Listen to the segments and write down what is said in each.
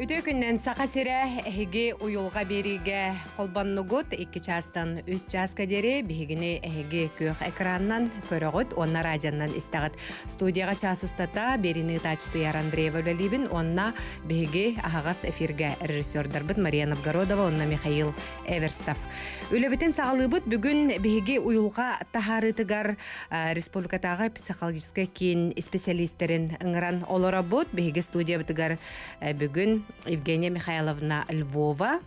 Үтө күннен сақа сире эһиги уюлга бериге. Колбаннугут икки частан үс часка дери бигини эһиги көх экраннан көрөгөт онна радианнан истагат студияга час устата берини тачтуяр Андреева Лалибин онна биги ахагас эфирге режиссердарбыт Мария Новгородова онна Михаил Эверстав. Үлебитин сагалыбыт бүгүн биги уюлга тахарытыгар республикатагы психологический кийин специалисттерин ыңыран олорабут биги студия бытыгар бүгүн Евгения Михайловна Львова,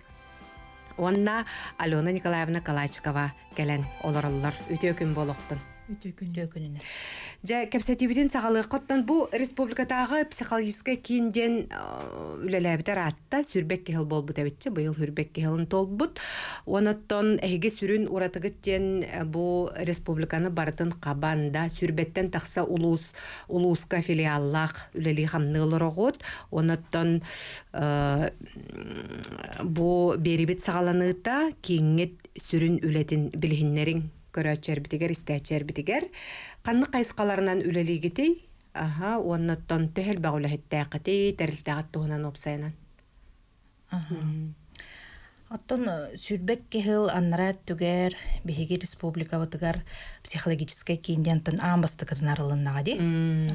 онна Алена Николаевна Калачкова келен олороллар үтө күн болохтун. Жа кепсетибитин сағалы қоттан бұл республикатағы психологический кейінден үлеләбітер атта сүрбек кехил болбут әбітчі, бұйыл хүрбек кехилін толбут. Оныттон әйге сүрін уратығыттен бұл республиканы барытын қабанда сүрбеттен тақса улус, улуска филиаллақ үлелі қамнығылыр оғыт. Оныттон бұл берибит сағаланыта кейінгет сүрін үлетін білгіннерін көрәчәрбитигер, истәчәрбитигер. Қанны қайсқаларынан үлелигетей, аха, оннаттан төһел бәгүләһеттәкәти, тәрилтәгәт туһунан опсайнан. Оттон сүрбек кехил аннарат түгер биһиги республика ватыгар психологический кинден тон амбасты кытынарылыннага ди.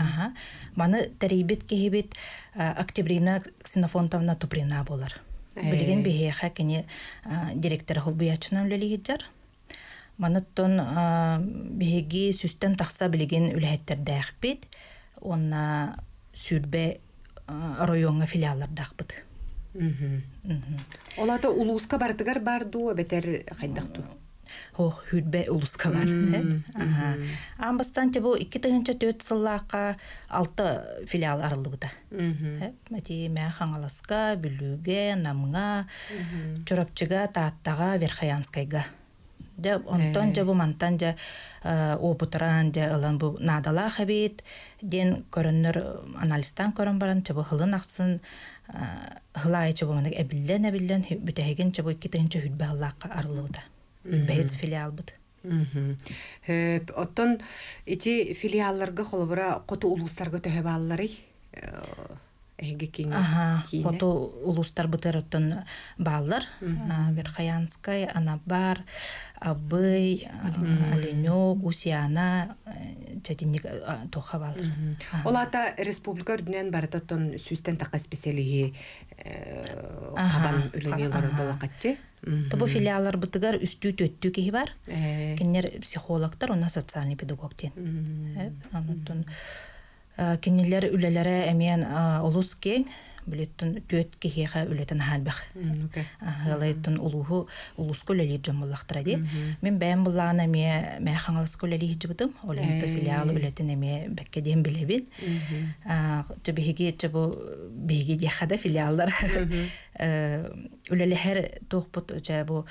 Аха. Маны тәрибит кехибит Октябрина Ксенофонтовна Туприна болар. Билген биһиха кини директор хулбуячынан үлелигиджар. Маныттон биһиги сүстен тахса билеген үлэһеттердээхпит, онна сүрбе районга филиаллардахпыт. Олата улууска бартыгар барду, бетер хайдахту. Ох, хүрбе улуска бар. Амбастан бу 2 тыгынча 4 сыллаакка 6 филиал арылыбыта. Мәти мә хаңаласка, бүлүгө, намга, чорапчыга, тааттага, верхаянскайга. Жа онтон жа бу мантан жа опутаран жа ылан бу надала хабит ден көрөннөр анализтан көрөн баран жа бу хылын аксын хылай жа бу мандык эбиллен эбиллен бүтәһеген жа бу икки тыгынча хүлбе хыллаакка арылыбыта. Бэйц филиал бут. Оттон ити филиалларга холбура коту улустарга төһө Ага, фото улустар бытырыттын баллар. Верхаянскай, Анабар, Абый, Оленёк, Усиана, Чадинник тоха баллар. Олата республика үрдүнен барытаттон сүстен тақа специалиги кабан үлемелер болақатчы. Табу филиаллар бытыгар үстүү төттүү киһи бар. Кинер психологтар, уна социальный педагог ден. Анутун кинилер үлеләре әмиян олус кең, билеттен төт киһиха үлетен халбах. Галайтын улуху улус көлели жамыллахтыра ди. Мен бәм буллана ме ме хаңалас көлели җибутым. Олента филиал үлетен эме бәккә дем билебин. Төбеге төбу беге яхада филиаллар. Үлеле һәр тохпут җабу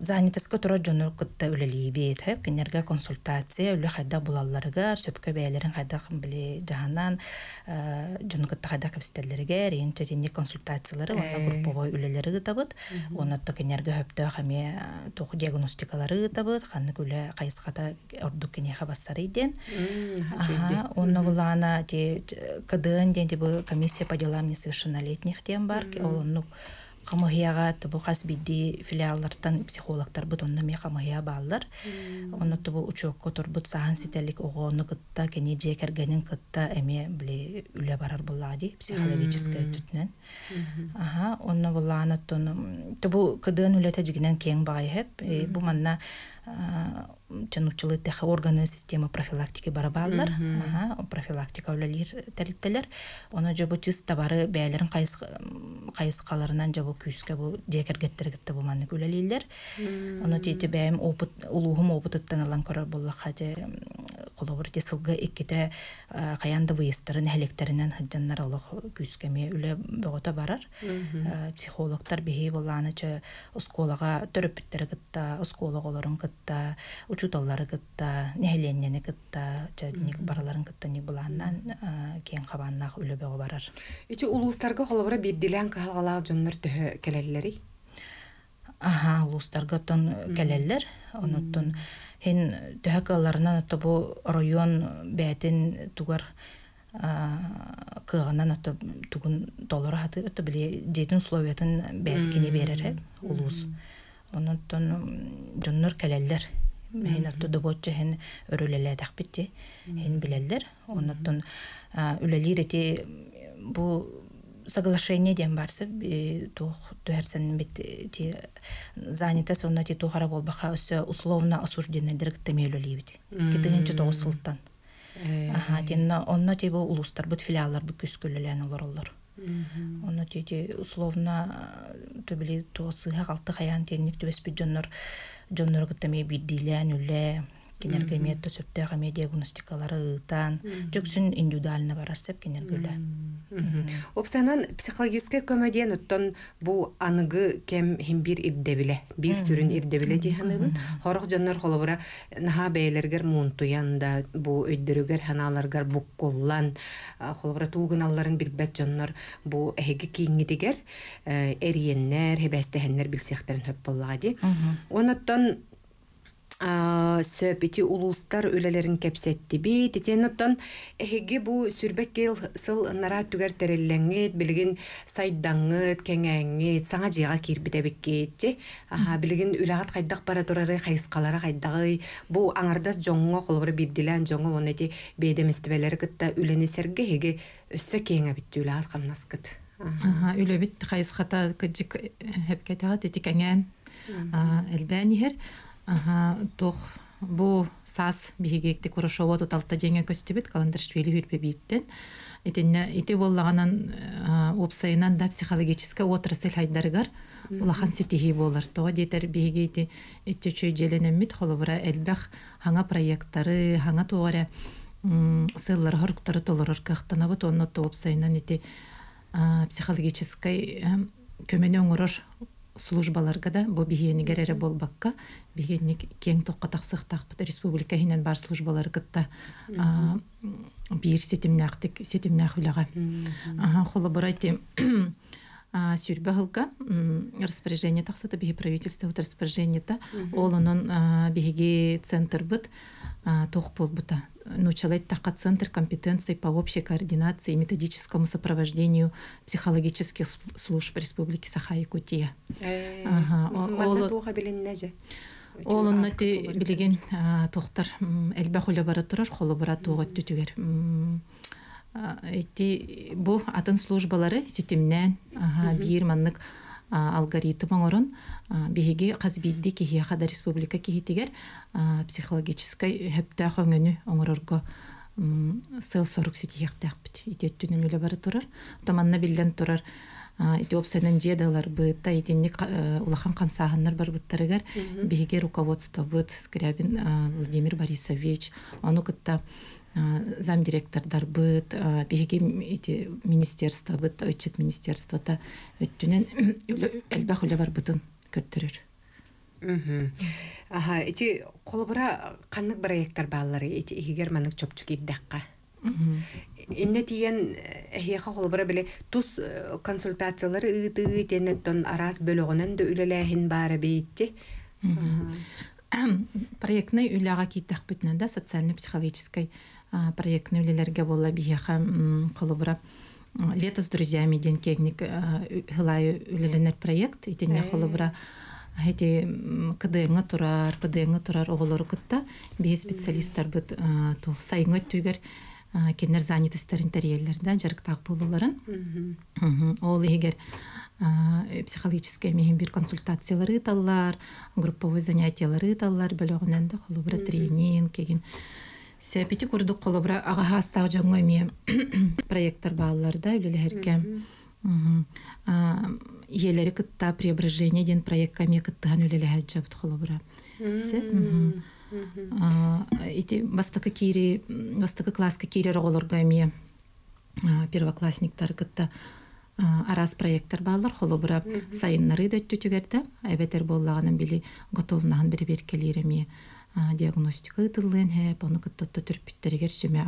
занятоска тура жонор кытта үлелибит хэп кенерге консультация үле хайда булалларыгар сөпкө бээлерин хайда били жаһанан жон кытта хайда капстеллерге ринче тинник консультациялары онна групповой үлелери гытабыт оннотто кенерге хөптө хаме тоху диагностикалары гытабыт ханны күле кайыската ордук кенеха бассары иден. Онна булана те кыдын ден комиссия по делам несовершеннолетних тем бар ол онну камыхияга бу хас бидди филиаллардан психологтар бут онна ме камыхия баалар онно бу учокко турбут сахан сителик огону кытта кени жекергенин кытта эме биле үле барар буллади психологическая түтнен аха онно буллана тон бу кыдын үлете жигинен кең багай хеп бу манна чанучылы теха органы система профилактики барабаллар профилактика үлелер тәлиттелер оны жобу чыз табары бәйлерин кайыс кайыскаларынан жобу күскә бу жекергеттер гитте бу манны үлелилер оны тете бәйм опыт улуһум опыттан алан көрөр булла хаҗа колобур те сылга икките каянда выездарын хелектеринен хыджаннар олох күскеме үле бөгөтө барар психологтар бихи булланы чы осколага төрөпүттер гытта оскологолорун гытта учуталлары гытта нехеленнени гытта жадник бараларын гытта ни буланнан кең кабаннах үле бөгө барар. Ичи улустарга холобура биддилен калгалаа жоннор төһө келеллери. Аха, улустарга тон келеллер, онуттон хен төһәкаларынан отто бу район бәтин тугар кыганан ото тугун доллар хаты ото биле жетин условиятын бәткени берер улус онуттан жоннор келеллер мен ото добот хен өрөлеледак битти. Хен билеллер онуттан үлелир эти бу соглашение ден барсы тух түһәрсен бит ти занята сонна ти тухара болбаха өсө условно осужденный темелөли бит. Китегенче тогуз сылттан аха тенна онно ти бу улустар бут филиаллар бу олар олар онно ти условно төбили тугусыга калты хаян тенник төбес бит жоннор жоннор гытеме биддилән үле кинерге метод сөптөга ме диагностикалары ыытан жүксүн индивидуально барарсеп кинергүлө опсанан психологический көмөдиен оттон бу аныгы кем хим бир ирдебиле бир сүрүн ирдебиле диханыбын хорох жоннор холобура наха бэйлергер муунтуян да бу өйдөрүгер ханаларгар буккуллан холобура туугуналларын бирбет жоннор бу эһиги кийиңитигер эриеннер хебестехеннер билсиахтерин хөп боллаади оноттон сөпити улустар үлелерин кепсетти би тетен оттон эһиги бу сүрбек кел сыл нара түгер тереллеңет билигин сайдаңыт кеңеңет саңа жыга кирбитебиккеетчи аха билигин үлагат кайдак бара турары хайыскалары кайдагы бу аңардас жоңго холбор бирдилен жоңго вонети бейдеместебелери кытта үлени серге хиги өссө кеңе битти үлагат камнаскыт Аха, үлебит хайыската кыджик хепкетага тетикеңен элбэнихер Ага, тох бу сас бигекти Курашова туталта жеңе көстүбүт календаршвили хүрпе биттен. Этинне ити боллаганан опсайынан да психологическая отрасль хайдарыгар улахан сетихи болар. Тога детер бигети итче чөй желенеммит холобура элбах хаңа проекттары, хаңа тугара сыллар хорктары толорор кахтанабыт онно опсайынан ити психологической көмөнө оңорор службаларга да бу бихиенигер эре болбакка бигенник кең токка таксыктакпыт республика хинен бар службалар кытта бир сетимнактик сетимнах үлага холо сюрбе хылка распоряжение таксыта биги правительство распоряжение та олонун биги центр быт тох болбута научалать така центр компетенций по общей координации и методическому сопровождению психологических служб Республики Саха-Якутия. Ол оннати билеген тохтар элбе холе бара турар, холо бара туга түтүгер. Эти бу атын службалары сетимнен бир маннык алгоритм оңорон биһиги казбидди кихия хада республика кихитигер психологической хэптах өңөнү оңорорго сыл сорук ситияктаакпит итеттүнен үле бары турар томанна билден турар. Ити опсайнан жедалар быта итинник улахан камсааханнар бар буттарыгар биһиге руководство быт скрябин владимир борисович ону кытта замдиректордар быт биһиги ити министерство быт отчет министерствота өттүнен элбах үле бар бытын көртөрөр. Аха ити колобура каннык проекттар баалары ити игер манык чопчук иддакка. Инне тиен эхиэха холобура биле тус консультациялары ыыты тенеттон арас бөлөгөнөн да үлелээхин баара бейитти проектный үлага киттахпытнан да социально психологической проектный үлелерге болла биэха холобура лето с друзьями ден кегник хылай үлеленер проект итинне холобура Хәти кыдыңы турар, пыдыңы турар оголору кытта бие специалисттар бит тух сайыңы түгер кенер занятостьтарын тәрелләрдә жарыктак булуларын. Ол егер психологический мехин бир консультациялары таллар, групповой занятиялары таллар бөлөгөнөн да холобра тренинг кеген. Сәпити курдук холобра ага хастагы жоңой ме проекттар бааларда үлелерге. Иелери кытта преображение ден проект каме кыттыган үлелеһэ жабыт холобура. Ити бастакы кири, бастакы класска кири роголорга эме первоклассниктар кытта арас проекттар баалар холобура сайыннары да түтүгерде эбетер боллаганын били готовнахан бери беркелиреме диагностика ытыллын хэп ону кыттатта түрпүттеригер сүмө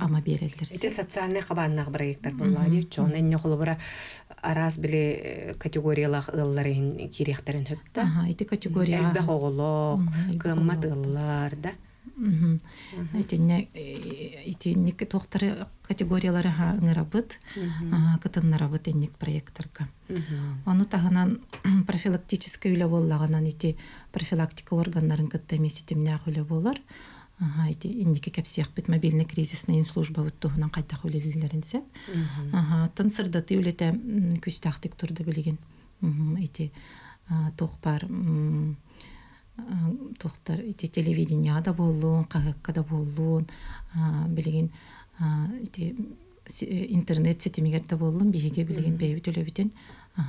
ама берелдер. Ити социальный кабаннах проекттар боллари чон энне холобура арас биле категориялах ылларын кирехтерин хөптө. Ага, ити категория. Элбе хоголок, кыммат ыллар да. Итинник тохтары категориялары ха ыңырабыт, кытыннарабыт инник проекторга. Оны таханан профилактический үле боллаганан ити профилактика органнарын кытта меситимнях үле болар. Ага, ити инники кепсиях бит мобильный кризисный служба вот туһунан кайта хүлелилеринсе. Ага, тын сырдаты үлете күстахтык турды билеген. Ити тохпар тухтар ити телевиденияда болуун кагаккада болуун билигин ити интернет сетимигерде болуун биһиге билигин бэйбит үлөбүтүн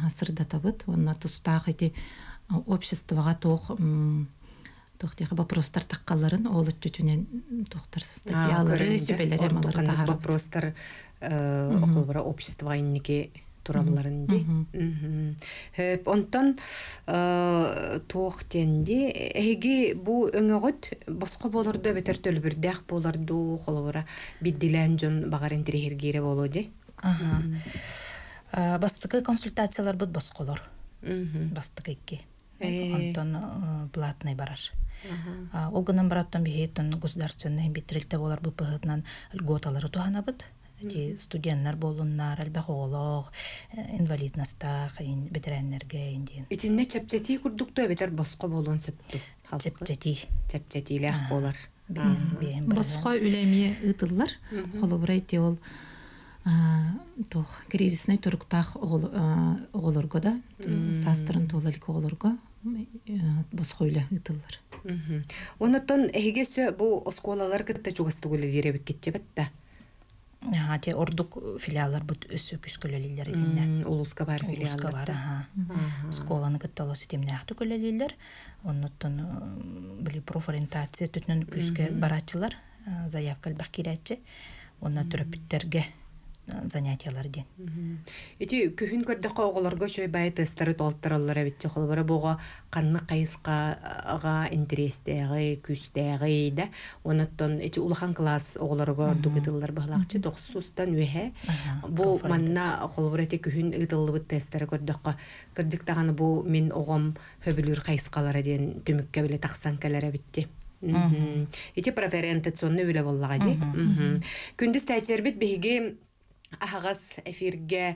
сырдатабыт онна тустаах ити обществоға тох тохтиха вопростар таккаларын олут түтүнен тохтар статьялары малары тахар вопростар охолбара обществоға инники туралларын ди. Хөп онтон туох тенди эги бу өңөгөт боско болорду бетер төлбүрдэх болорду холовора биддилен жон багарын тирихергире боло ди. Бастыкы консультациялар бут босколор. Бастыкы икки. Онтон платный барар. Ол гынан бараттан бихейтон государственный битрилте болар бу пыхытынан льготалары туханабыт. Ди студенттер болуннар, албах оолог, инвалид настах, ветераннерге индин. Итинне чапчати курдукту бетер боско болон сөптү. Чепчети. Чапчатилер болар. Боско үлемие ытыллар. Холобрай те ол тох кризисный туруктах оголорго да састырын толалик оголорго боско үле ытыллар. Онотон эхигесе бу осколалар кытта чугастыгы леребит кетчебет да. Ага, те ордук филиаллар бут өсө күскөлөлилер идинне. Улуска бар филиаллар. Улуска бар, ага. Сколаны кыттала системнахты көлөлилер. Оннуттан били профориентация түтүнөн күскө барачылар, заявка албак кирәтче. Онна төрөпүттерге занятиялар ден. Ити күхүн көрдөккө оголорго чөй бай тестары толтураллар битти холбара бога канны кайыска ага интерестеги күстеги да. Оноттон ити улахан класс оголорго дугытыллар бахлакчы 900тан үе бу манна холбара ити күхүн ытыллыбыт тестары көрдөккө кырдык таганы бу мен огом хөбүлүр кайыскалара ден түмүккө биле таксан келере битти. Ити преферентационный үле боллага ди. Күндүз тәчербит биһиги Ағас эфирге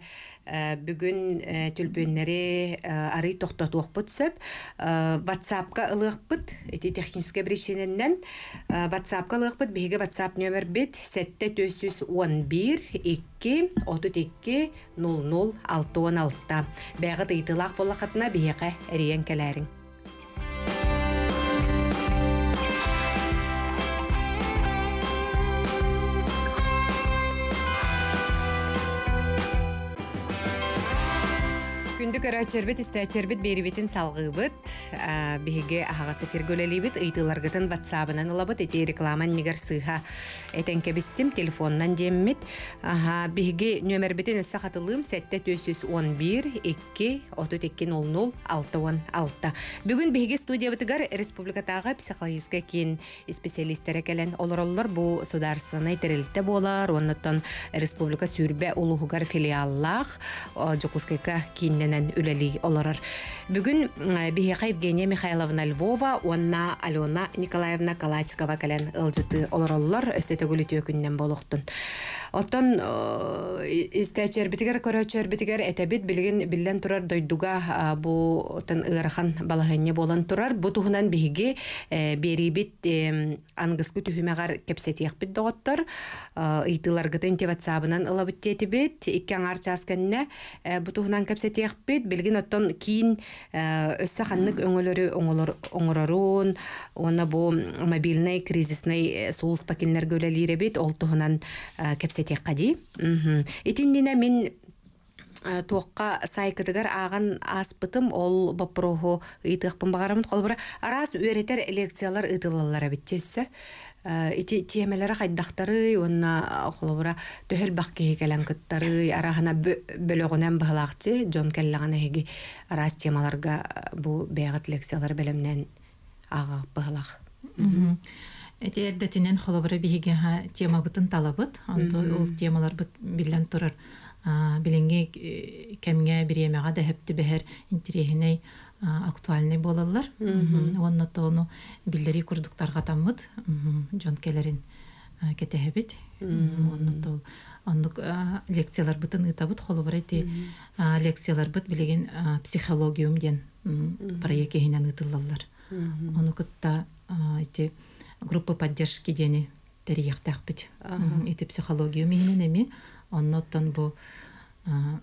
бүгін түлпөннері ары тоқтатуақпыт сөп. Ватсапка ылықпыт, эти техническе причиненнен. Ватсапка ылықпыт, бейге ватсап нөмір бит 7-311-2-32-00-616. Бәғі тыйтылақ болақатына бейге әриен кәләрің. Күндүк өрөчербит, истәчербит, берибитин салгыбыт, биһиге ахагас эфир гөлелибит, ыйтыларгытын ватсабынан ылабыт, эти рекламан нигер сыха этенке бистим, телефоннан деммит, аха, биһиге нөмербитин өссө хатылым 7-311-2-32-00-616. Бүгүн биһиге студиябытыгар республикатағы психологическа кин специалисттер келен олороллар бу сударственный терилте болар, оннотон республика сүрбе улугар филиаллах, жокускайка киннен менен үлели олорор. Бүгүн Бихека Евгения Михайловна Львова, онна Алена Николаевна Калачкова кален ылжыты олороллор өсөтө күлүтү күннен болохтун. Оттон истәчер битигер көрөчөр битигер этебит билген биллен турар дойдуга бу тан ырахан балаһынне болан турар бу туһунан биһиги берибит ангыскы түһүмәгәр кепсетиях бит доготтор ыйтылар гытын теватсабынан ылабыт тетибит икки аңар часканне бу туһунан кепсетиях бит билген оттон кийин өссө ханнык өңөлөрү оңорорун оны бу мобильный кризисный сулус пакиннер гөлелире бит ол туһунан кепсетиях кади итиндине мен туокка сайкытыгар аган аспытым ол бопроху ыйтыхпын багарамын колбура арас үеретер лекциялар ытылалар битче өссө ити темелері хайдақтары онна холобура төхел бакки келен кыттары арахана бөлөгөнен бахалакчы жон келлаган эги арас темаларга бу бегат лекциялар белемнен ага бахалак Эти эрдетинен холобура биһиге тема бытын талабыт, ол темалар быт билен турар. Биленге кемге биремега бехер интерехиней а, актуальный болалар онно тону биллери курдуктарга таммыт. Жон келерин а, кетехебит онно тол оннук лекциялар бытын ытабыт холобара ти а, лекциялар быт билеген психологиум ден эхинен ытыллалар онукутта ити группа поддержки дени терияхтахпит ити психологиум эхинен эми онноттон бу а,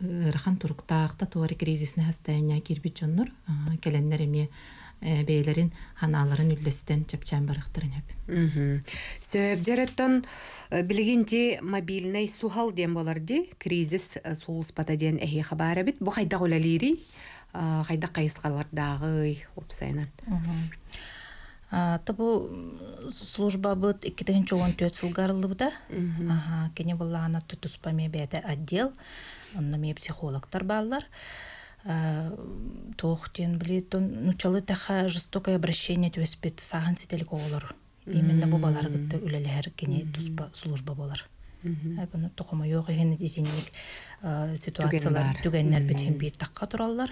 ырахан туруктаакта туары кризисне хастаяния кирбит жоннор келеннер эми э, бээлерин ханааларын үллестен чапчаан барыктырын эп Сөп жараттан билигинти мобильный сухал ден болар ди кризис э, суулуспата ден эхи хабара бит. Бу хайда гулалири хайда кайыскалардагы опсайнан Табу служба быт 2014 сылгарылы да. Ага, кене буллагана тутуспаме бәді отдел. Онна ме психологтар баллар. Тохтен билетон нучалы таха жестокое обращение төспет саган сителик оголор. Именно бу балар гытты үлелер кене туспа служба болар. Тохома yok ген дитинник ситуациялар түгеннер бит бит такка тураллар.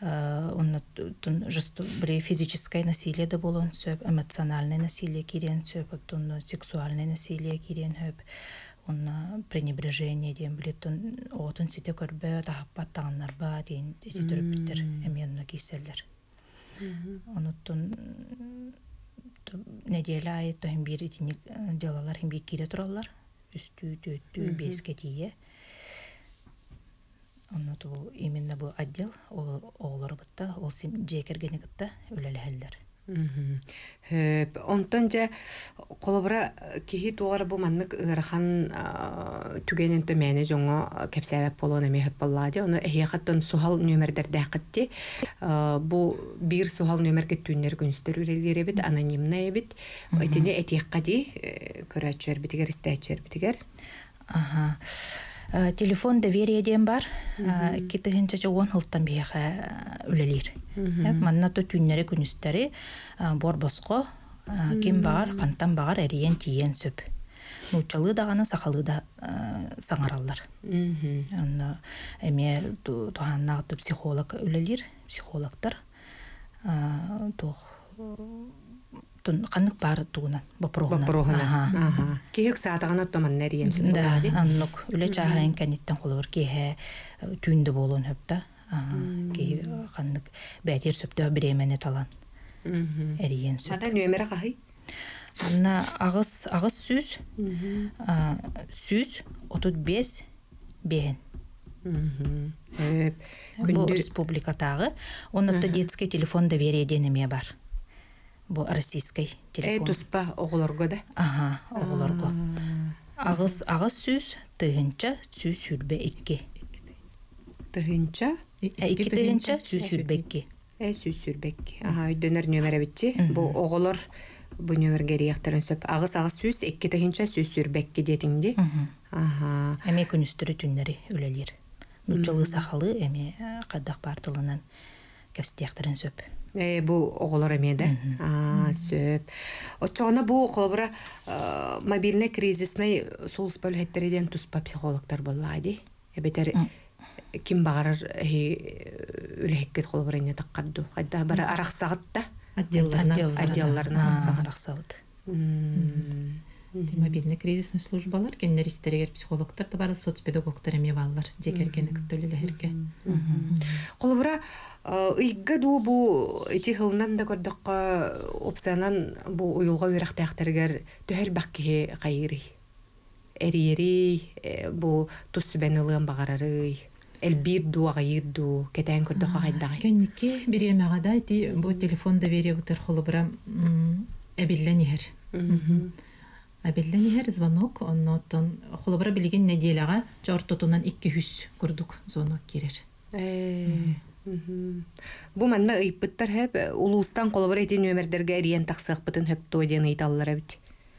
Онна тун жесто бре физическое насилие да болон сөп эмоциональное насилие кирен сөп тун сексуальное насилие кирен хөп онна пренебрежение ден билетун отун сите көрбө тахаппат тагыннар ба дейин эти төрөпүттер эмиенна киселдер онуттун неделя айы тохин бир итиник делалар хим бир кире тураллар үстүү төттүү беске тие Онно ту именно бу отдел оолор гытта, ол сим жекергени гытта үлелехелдер. Хөп, онтон же колобра кихи тугар бу маннык ырахан түгенен төмәне жоңо кепсәбәп болуын эме хөп боллади. Оны эхияхаттан сухал нөмердер дәкытти. Бу бир сухал нөмер кеттүннер күнстер үрелері бит, анонимная бит. Этине этиекка ди көрәчер Э, телефон доверие ден бар. Китыгынча жогон хылтан бияха үлелир манна то түннери күнүстери бор боско ким багар кантан багар эриен тиен сөп. Нучалы даганы сахалы да саңараллар эме туханнагы психолог үлелир психологтар. Тух тун канык бары тугунан бопрогунан Бопрогунан. Кихик саатагана томан нэриен сүн да аннук. Үле чахайн каниттен холор кихе түүндө болон хөпта ки каннык бәтер сөптө биремене талан. Эриен сөп. Ада нөмері қахи? анна агыс агыс сүз. Сүз отут бес бehen бу республикатагы онутта детский телефон доверие денеме бар. Бу российский телефон туспа оғылорго да. Ага, оголорго. Агыс агыс сүз тыгынча сүз сүрбе икки. Тыгынча, Ә икки тыгынча сүз сүрбе икки. эй сүз сүрбек. Ага, өйдөнөр нөмері битчи. Бу оғылор бу нөмерге рияқтарын сөп. Ағыс ағыс сүз, экки тыгынча сүз сүрбекки детиңди. Ага. Эме күнүстөрү түннери үлелер. Нучалы сахалы эме кадак бартылынан кепстияктарын сөп. Э, бу оголор эме да. А, сөп. Очоғына бу қолбыра мобильный кризисный сулус бөлһеттериден туспа психологтар боллаади. Эбетер ким багарар үлехеккет қолбыра ине таққарду. Хайда бара арақсағыт да. отделларына. Ти мобильный кризисный службалар кеннер истерегер психологтар да бар соцпедагогтар эме баллар жекерген төлөлөһөргө Қолбыра ыйга дуу бу ити хылынан да көрдөккө опсанан бу уюлга уйрактаактаргар төһөр бакки кайырый. Эриери бу туссубенылыын багарары. Элбир ду агайыр ду кетен көрдөккө кайдагы. кенникке биремагада ти бу телефон доверие бутер холобра эбилленихер Абелленихер звонок, оннотон холобра билеген неделяга жортотунан 200 курдук звонок кирер. Бу манна ыйппыттар хэп улустан колобра эти нөмердерге эриен таксыакпытын хэп тойден ыйталлар бит.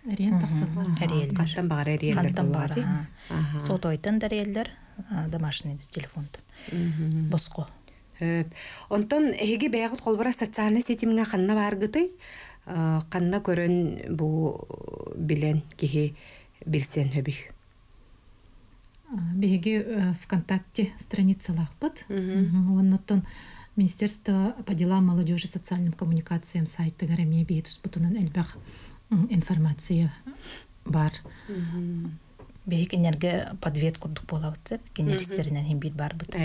Ариен таксалар. Әриелдер. Каттан багар эриелер боллаати. ага. Сотойтын дарелдер, домашний телефон. Боско. Хөп. Онтон эһиги бэягыт колбара социальный сетимге ханна баргыты. Канна көрөн бу билен кихи билсен хөбү. биһиги вконтакте страницалахпыт оннотон министерство по делам молодежи социальным коммуникациям сайты гараме бейтус бутунан элбах информация бар. Киннерге подвет курдук болабытса, киннер истеринен хим бит барбыт.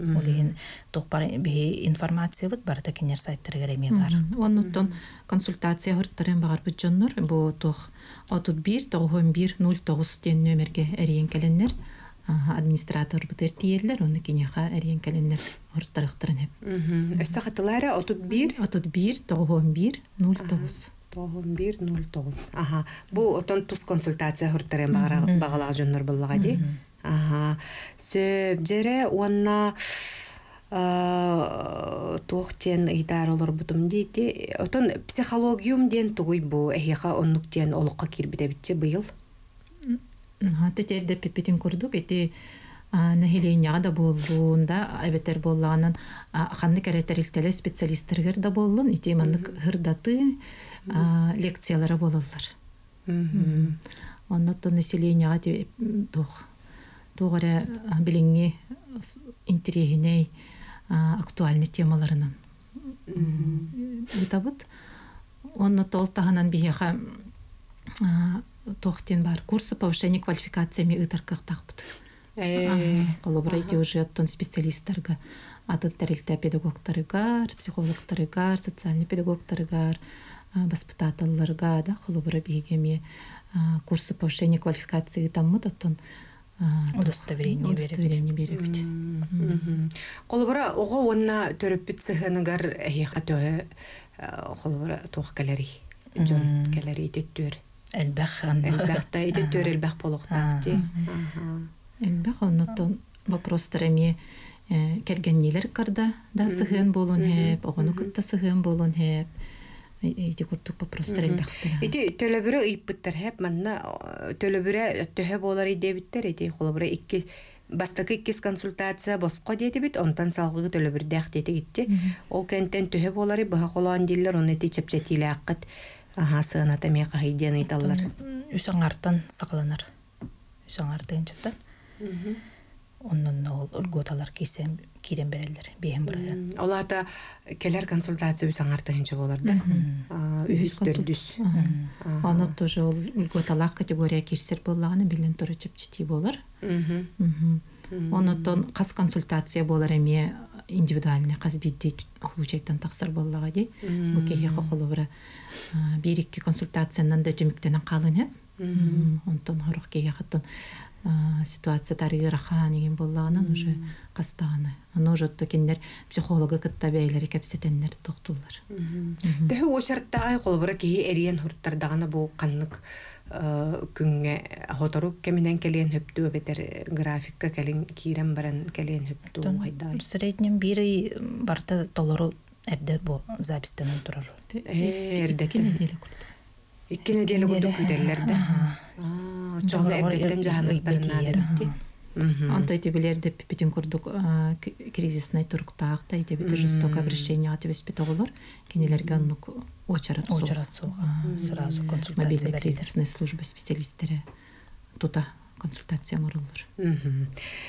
Улин тохпар беһи информация бит барта киннер сайттары гараме бар. Оннотон консультация хурттарын багар бүджоннор бу тох отут бир тоғын бир нөл тоғыз тен нөмерге әриен кәленнер администратор бытыр тиерлер оны кинеха әриен кәленнер хурттарыктарын хеп. Өссө хатылары отут бир Отут бир тоғын бир нөл тоғыз. тоғын бир нөл тоғыз. Аха. Бу отон тус консультация хурттарын багалага жоннор боллага ди. Аха. Сөп жере уанна туохтен ыйтаар олор бутум дейти. Отон психологиум ден тугуй бу. Эхиха оннук ден олукка кирбите битче быйыл. Тетерде пепетин курдук эти нахилейняга да болуунда абетер боллаанын ханны кэрэтерилтеле специалисттергер да боллун ити мандык хырдаты лекциялары болалар. Оннотон населенияга тух тугара билинги интересиней актуальный темаларынан. Бутабыт. Онно толтаханан бихеха тохтен бар курсы повышения квалификации ми ытаркактакпыт. Колобра ити уже оттон специалисттарга атын тарилте педагогтарыгар, психологтарыгар, социальный педагогтарыгар, воспитательларга да холобра бигеме курсы повышения квалификации таммыт оттон Удостоверение удостоверение беребит. Колбара ого онна төрөппүт сыхыныгар эхиха төһө колбара туох калери. Жон калери төттөр. Элбэх Элбахта төттөр элбах болохтакти. Элбэх оннотон вопростар эми келгеннилер карда да сыхын болун хеп, огону кытта сыхын болун хеп. Эти куртук вопростар элбахтар. Ити төлөбүрө ыйыппыттар хеп манна төлөбүрө төһө болар идебиттер ити холобура икки бастакы иккис консультация боско дети бит онтан салгы төлөбүрдэх дети гитти. Ол кенттен төһө болары быха холоан диллер он эти чепчетиле аккыт. Аха сыната ме кахиден ыйталлар. үсаңартан сақаланар. Үсаңартын чаттан. Оннон ол өлготалар кисен кирен берелер. Бейен бұрайын. Олата келер консультация үсаңарта хинче болар да. Үһүс төрдүс. Оны тоже ол үлготалак категория кирсер боллаганы билен туры чепчити болар. Онотон кас консультация болар эме индивидуальный кас бидди хулучайтан таксар боллага ди. Бу кехе хохолобра бир икки консультациянан да жемиктенен калын хеп. Онтон хорук кеге хаттан ситуация тарыгы рахан деген боллаганан уже кастааны. Аны уже киндер психолога кытта бейлери кепсетеннер токтулар. Төһө очарттагы колбура киһи эриен хурттардагана бу каннык күнгө хотору кеминен келен хөптү бетер графикка келин кирен баран келен хөптү хайда. В среднем бири барта толору эрде бу запистенен турар. Эрдеттен. Икки неделе курдук күтеллер да. Чоңна эрдеттен жаһанныктарына. Анта эти билерде пипетин курдук кризисный туруктаакта эти бите жестокое обращение ати воспитовалар кенелерге аннук очарат Очарат. Сразу консультация мобильная берилер. кризисная служба специалисттері тута консультация морулар.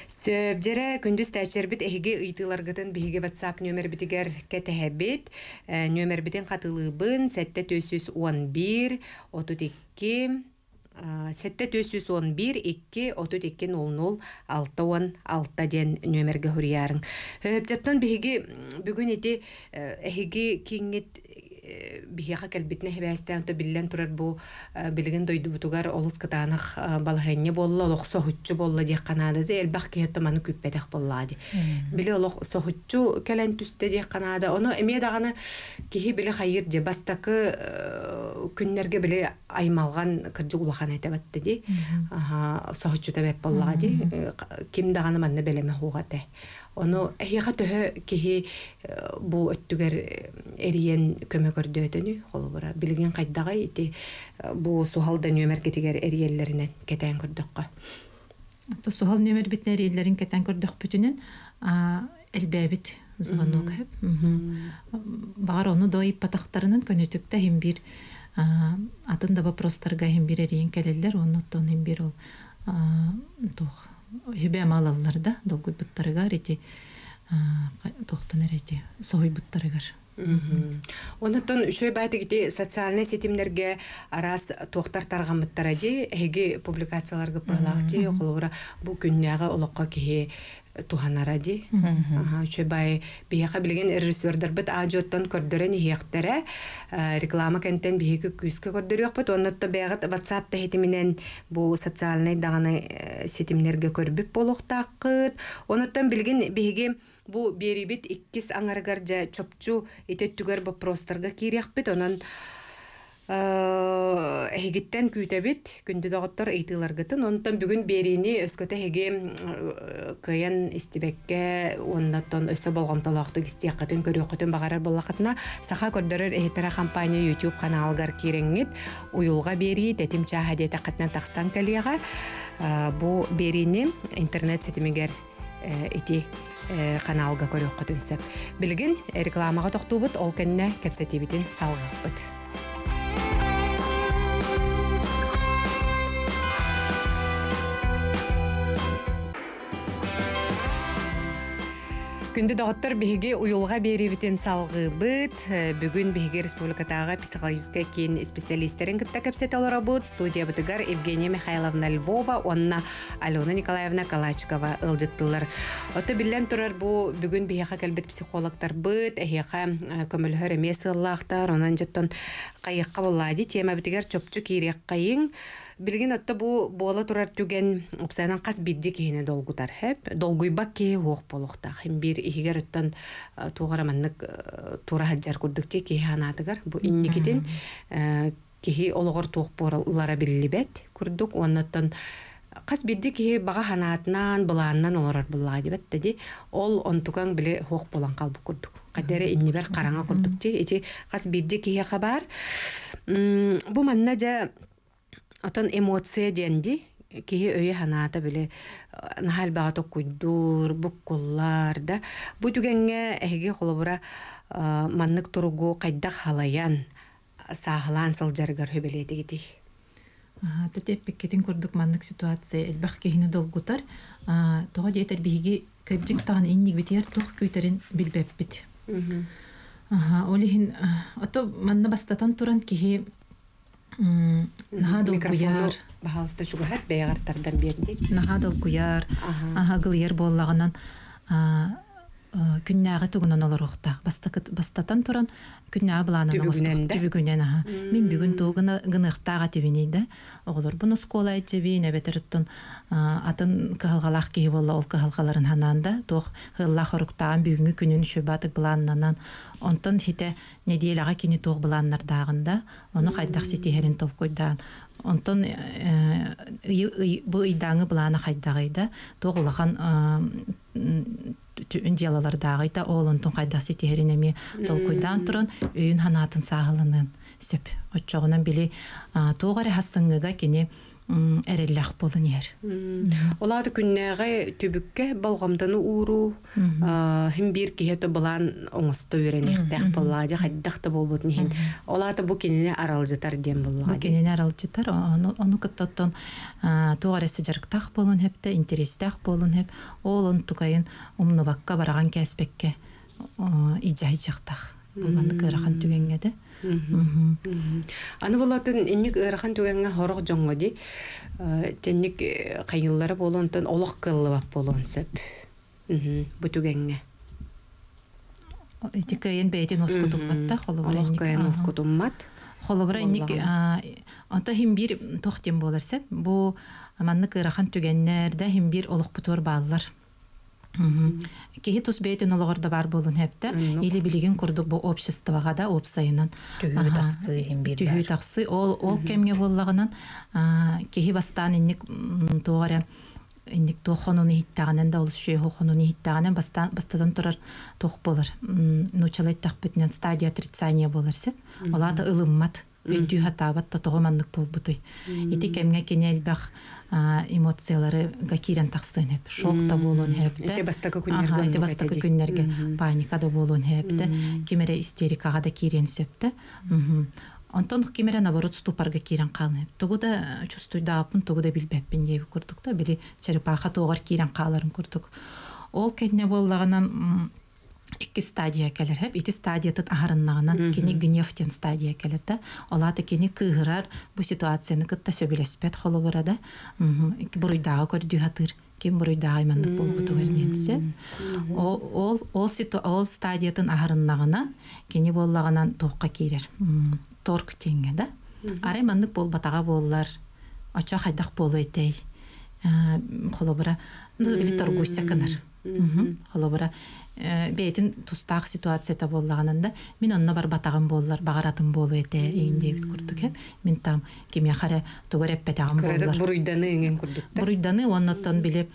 Сөп жере күндүз тәчербит эһиге ыйтыларгытын биһиге WhatsApp нөмер битигер кетеһебит. Нөмер битен катылыбын сәтте төсүс 11 32 Сәтте төсүс 11 2 32 00 6 6 ден нөмерге хүрүярың. Хөптөттөн биһиги бүгүн эти эһиги кингит биһиха кэлбитне хэбэстэн то биллен турар бу билген дойду бутугар олус кытаанах балахэнне болла олох сохуччу болла диэх канада де элбах киһетто маны күппетэх боллаади били олох сохуччу кэлэн түсте диэх канада оно эмие даганы киһи били хайыр же бастакы күннерге били аймалган кырдьы улахан этебатты ди. Аха сохуччу тебеп боллаади ким даганы манна белеме хугате Оно эхиха төһө киһи бу өттүгер эриен көмө көрдөтөнү холобура билген кайдага ити бу сухалда нөмер кетигер эриеллеринен кетен көрдөккө. То сухал нөмер битнер иллерин кетен көрдөх бүтүнен элбэбит звонок хеп. Багар оны дой патактарынан көнөтүктө хим бир атын да вопростарга хим бир эриен келелер, оны тон хим бир ол тух хүбэ малаллар да долгуй буттарыгар ити тохтан эрети сой буттарыгар. Онотон үчөй байтыгити социальный сетимлерге арас туохтар таргамыттара ди эги публикацияларга пылакти холура бу күннәгә олоққа кихи туханара ди. Үчөй бай бияка билген режиссердер бит ажоттан көрдөрен иехтере реклама кентен биһиге күскө көрдөрөк бит онотто бягат WhatsApp та хетиминен бу социальный даганы сетимлерге көрбүп болохтакыт. Оноттон билген биһиге бу берибит иккис аңаргар жа чопчу итеттүгер вопростарга кириякпит онон эхигиттен күүтебит күндү доготтор ыйтыларгытын онтон бүгүн берини өскөтө хеги кыян истибекке оннотон өсө болгомтолоктук истияккатын көрүөкөтөн багарар боллакытына саха көрдөрөр эхитера компания youtube каналгар киренгит уюлга бери тетим чааха диэте катнан таксан калияга бу берини интернет сетимигер ити каналга көрөккө түнсөп билгин рекламага токтуубут ол кенне кепсетибитин салгакпыт Күнді доғыттар биһиги уюлга берибитин салгыбыт. Бүгүн биһиги республикатагы психологическая кейин специалисттерин кытта кепсет олорабыт. Студия бытыгар Евгения Михайловна Львова, онна Алена Николаевна Калачкова ылжыттылар. Ота биллен турар бу бүгүн биһиха келбет психологтар быт, эхиха көмөлһөр эмес ыллахтар, онан жеттон кайыкка боллади. Тема битигер чопчу кирек кайын. Билген отта бу буола турар түген опсайнан кас бидди кихине долгутар хеп. Долгуйбак ки хуок болохта. Хим бир ихигер оттан тугара маннык тура хаджар курдук те ки ханатыгар. Бу инникитин кихи ологор туок боралара биллибет курдук. Оннаттан кас бидди кихи бага ханаатынан булааннан олорар буллаа дибет деди. Ол онтуган биле хуок болан калбы курдук. Кадере иннибер караңа курдук те. Эти кас бидди хабар. Бу манна жа Отон эмоция денди, киһи өйө ханаата биле нахал багато куйдур, буккуллар да. Бу түгенге эһиге холобура маннык туругу кайдак халаян саахлаан сылжаргар хөбелети гити. Тетеп пеккетин курдук маннык ситуация элбах кехине долгутар. Тога диетер биһиги кырдык тагын инник битер тух күйтерин билбеппит. Олихин ото манна бастатан туран кихи Нахадыл куяр. Бахалыста шугахат бәйгартардан берди. Нахадыл куяр. Аха гыльер боллагынан күннәгы тугунан олар уктак. Бастатан туран күннәгы буланы түбүгүнен аха. Мин бүгүн тугуна гыныктага тибинейде. Оголор буну скола ичеби небетерттен атын кыһалгалах ки болла ол кыһалгаларын хананда тох хылла хоруктаган бүгүнгү күнүн шөбатык буланнан онтон хите неделяга кини туг буланнардагында ону хайдак ситихерин толкойдан онтон бу ыйдаңы булана хайдагайда тоголахан дагы оолонтун хайдак ситихеринеми толкойдан туран үйүн ханатын сагылынын сөп. Отчогунан били тугаре хассыңыга кини эреллах болун ер. Олады күннәгә төбүккә болгомданы ууру, хим бир киһето булан оңосто үренехтәк буллады, хаддакта болбут нихин. Олады бу кинене аралжытар дем буллады. Бу кинене аралжытар, аны кыттаттан тугарасы жарктак болун хепте, интерестак болун хеп, олон тукайын умнубакка бараган кәспекке ижай жактак. Булганды кырахан түгенгеде. Аны болатын инник ырахан түгенге хорог жоңго ди. Тенник кайыллары болонтон олох кыллыбак болон сөп. Бу түгенге. Ити кайын бейтин оскутумматта холобара. Олох кайын оскутуммат. Холобара инник anta him bir toxtem bolarsa bu manны кырахан түгеннерде him bir олох бутур бааллар. Кеһи тус бейтен олоғырда бар болун хепте. Или билеген курдук бу обществоға да опсайынан. Түйі тақсы ол ол кемге боллагынан кеһи бастан инник тугара инник тохонуны хиттаганан да ол шүй хохонуны хиттаганан бастан бастадан турар тох болар. Нучалай тахбетнен стадия отрицания болар сеп. Олата ылыммат. Өйдүү хатабат та тогоманлык болбутой. Ити кемге кенелбах эмоциялары гакирен тақсын хеп, шокта болуын хеп. Эсе бастакы күннерге. Эсе бастакы күннерге паникада болуын хеп. Кемере истерикаға да кирен септе. Онтон кимерен наоборот ступарга кирен калны. Тугу да чувствуйдааппын, тугу да билбеппин дейби курдук да, били черепаха тоогар кирен кааларын курдук. Ол кенне боллаганан икки стадия келер хеп ити стадиятын ахарыннагынан кини гневтен стадия келер да. Олаты кини кыгырар бу ситуацияны кытта сөбүлеспет холобура да. Буруйдага көрдү хатыр ким буруйдага имандык болбуту верненсе ол ол ол стадиятын ахарыннагынан кини боллаганан тоокка кирер торг теңге да. Арай мандык болбатага боллар очо хайдак болу этей холобура били торгуйса кынар холобура бейтин тустаах ситуацията боллаганында мин онно бар батаган боллар багаратын болу эте ийин дебит курдук э. Мин там кимия харе тугар эппетаган боллар буруйданы эңен курдук буруйданы оннотон били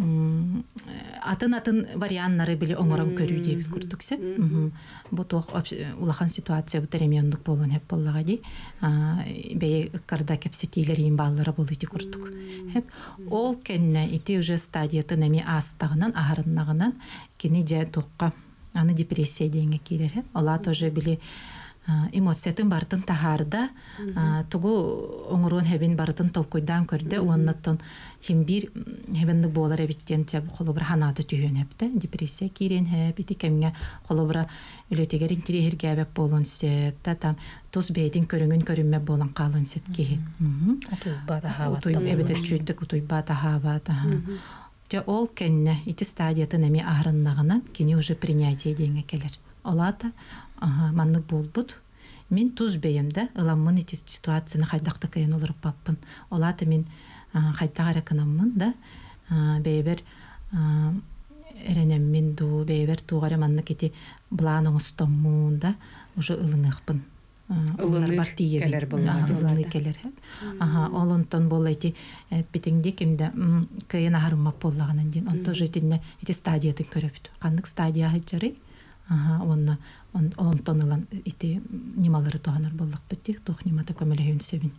атын атын варианнары били оңорон көрүү дебит курдук се. бу туох улахан ситуация бу теремиондук болон хеп боллага ди бей карда кепсетилер ин баллары болу ити курдук хеп. Ол кенне ити уже стадията неми астагынан ахарыннагынан кини же туокка аны депрессия деңге кирер хеп. Ола тоже били эмоциятын бартын тахарда тугу оңоруон хебин бартын толкуйдан көрдө уонноттон химбир хебенник болар эбиттен чаб холобра ханаты түйөн хепте депрессия кирен хеп ити кемге холобра үлетегер интерехир гәбеп болон сеп та там тус бейтин көрүнгүн көрүнмө болон калын сеп ки эбетер чүйдүк утуйба тахаба таха Те ол кенне ити стадиятын эми ахырыннагынан кини уже принятие деңе келер. Олата маннык болбут мен туз бейем да ыламмын ити ситуацияны хайдакта кыйын олорып баппын олаты мен хайдак аракынаммын да бейбер эренеммин ду бейбер тугаре маннык ити булаан оңустоммун да уже ылыныхпын Ылыны келер ылыны келер аха олонтон бол эти битиңди кимде кыйын ахарыммап боллаганын дин он тоже итинне ити стадиятын көрөбүт кандык стадия хыджары аха онна онтон ылан ити нималары тоһанар боллак бити тух нимата көмөлөйүн себин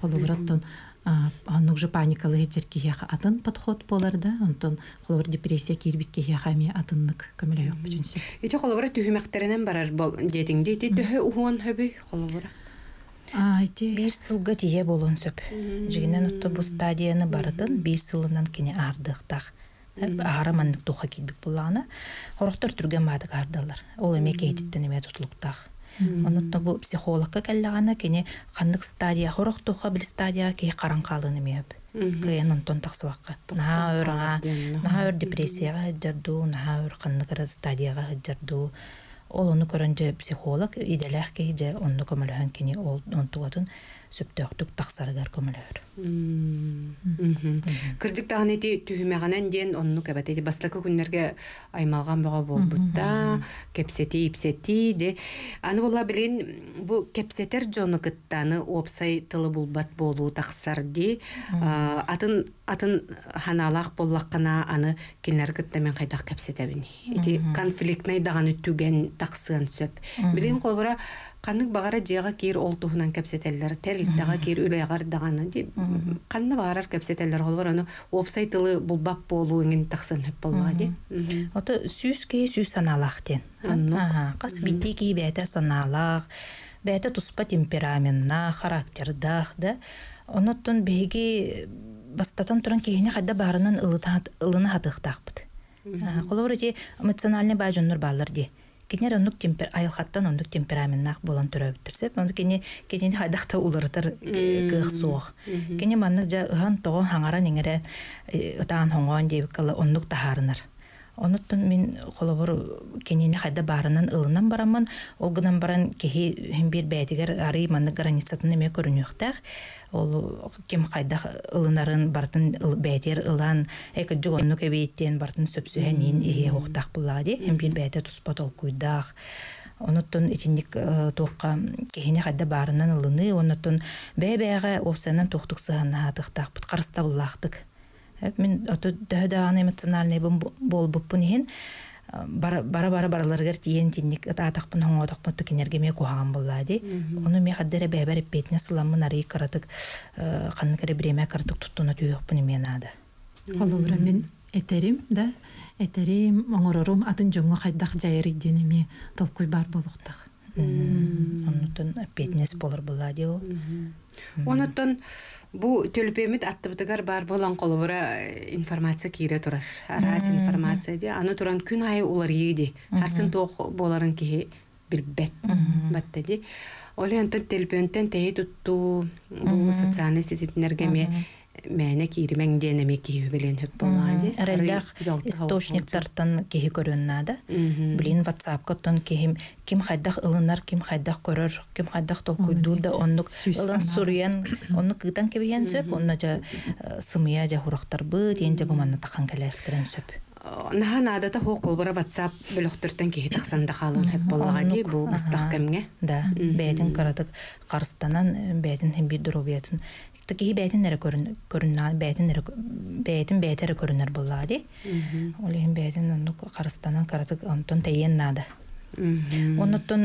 холобраттон оннук же паникалы хеджер кияха атын подход болар да? Онтон холобр депрессия кирбит кияха ми атыннык көмөлөйөк бүтүнсө ити холобра түһүмэктеринен барар бол детиңди ити төһө уһуон хөбү холобра. Бир сылга тие болон сөп жигинен отто бу стадияны барытын бир сылынан кини ардыктах ағара маннык туха килбик буллаана хорохтор түрген маадык ардалар. Ол эме кейтиттен эме тутулуктах онутта бу психологка келлагана кини каннык стадия хорох туха бил стадия кей каран калын эмеп кыйын онтон таксыбакка наха өраңа наха өр депрессияга хыджарду наха өр канныкара стадияга хыджарду. Ол ону көрөн же психолог иделэх кей же онну көмөлөһөн кини ол онтугатын сөптөктүк таксарыгар көмөлөр кырдык тагын эти түһүмэганан диэн онну кэбэт эти бастакы күннерге аймалган бага болбутта кепсети ипсети де аны болла билин бу кепсетер жону кыттаны опсай тылы булбат болуу таксар ди. Атын атын ханалаах боллаккана аны кинлер кытта мен кайдак кепсетебин эти конфликтнай даганы түген таксыан сөп. Билин колбура каннык багара жега кир ол туһунан кепсетеллер терилтага кир үлегар даганы ди канны багарар кепсетеллер холбор аны опсай тылы булбап болуу ingen таксан хөп болга ди ото сүз кей сүз саналах ден кас бидди ки бәтә саналах бәтә туспа темпераментна характердах да оноттон беги бастатан туран киһине хадда барынан ылына хатыктакпыт колор ди эмоциональный бажоннор баллар ди кинер оннук темпер айылхаттан оннук темпераментнах болон төрөбүттүрсеп ону кини кини хайдакта улырытар кыах суох кини маннык жа ыхан тогон хаңаран иңере ытаан хоңоон диэбик кала оннук тахаарынар онуттун мин холобор кинини хайда баарынан ылынан барамын. Ол гынан баран кихи бир бәйтигер ары маннык границатын эме көрүнүөхтаах ол кем хайда ылынарын бартын бәйтер ылан эки жугонну кебейттен бартын сөпсүһэнин ихе хуктах буллаади хем бир бәйте туспа толкуйдаах онуттун итинник туокка кихине хайда баарынан ылыны онуттун бээ-бээге осанан туктук сыһаннаатыктаахпыт карыста буллаахтык мен ото дөһөдааны эмоциональный болбуппун иһин бара бара бараларгар тиен тинник ататакпын хоңотокпун тукинерге ме кухаган буллаади ону ме хаддере бэбер эппетине сыламмын арый каратык канныкаре биреме каратык туттуна түйөкпүн именаада олубура мен этерим да этерим оңорорум атын жоңго хайдак жайыр иденеме толкуй бар болуктак оннутун петнес болор була ди ол Онуттан бу төлпемит аттыбытыгар бар болан колубура информация кире турар. Арас информация ди. Аны туран күн айы улар ейди. Харсын тоқ боларын кихи билбет. Батта ди. Оле антон төлпемиттен тейи тутту бу социальный сетипнергеме мәне киримен денеме киһи белен хөп болмади. Араллах источниктартан киһи көрүннада. Билин WhatsApp коттон кихим ким хайдах ылынар, ким хайдах көрөр, ким хайдах толкуйдур да оннук ылын сурьян, оннук кытан кебиен сөп, онна жа сымыя жа хурактар бы, ден жа буманна тахан сөп. Наха надата хо колбара WhatsApp бөлөктөртөн киһи таксанда халын хөп болгади бу быстак кемге. Да, бәдин карадык карстанан бәдин хем бир дробиятын Таки бәйтин нәре көрүннәр, бәйтин нәре бәйтин бәйтәре көрүннәр буллады. Олин бәйтин онны карыстанан каратык онтон тәйен нада. Оннотон